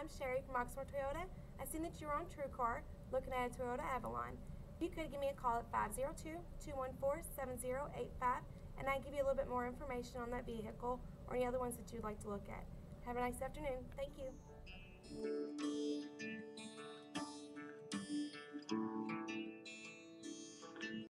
I'm Sherry from Oxmoor Toyota. I seen that you're on TrueCar looking at a Toyota Avalon. You could give me a call at 502-214-7085 and I'd give you a little bit more information on that vehicle or any other ones that you'd like to look at. Have a nice afternoon. Thank you.